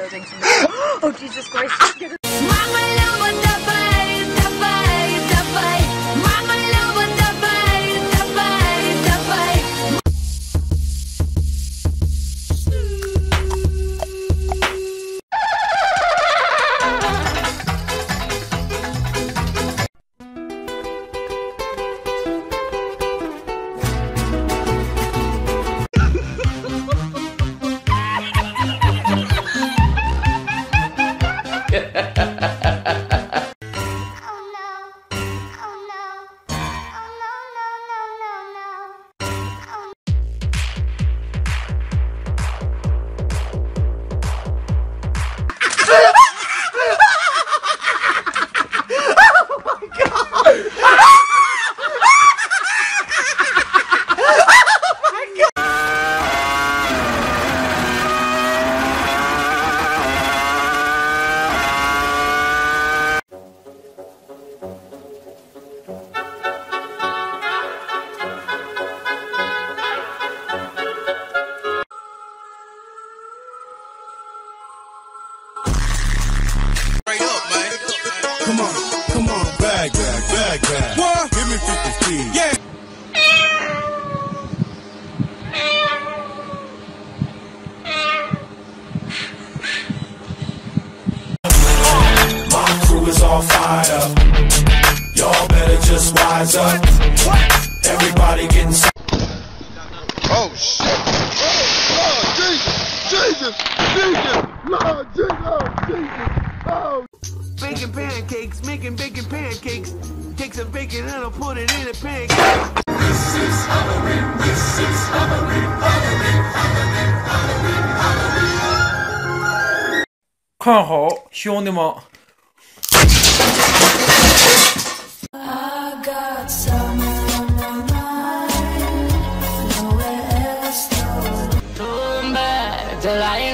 oh Jesus Christ! 115. Yeah. My crew is all fired up. Y'all better just wise up. Everybody getting. Oh shit! Oh, Lord Jesus! Jesus! Jesus! Lord Jesus! Oh, Jesus! Oh Baking pancakes, making bacon pancakes. Take some bacon and I'll put it in a pancake. 看好兄弟们。 I got summer on my mind. Nowhere else to Boom back till I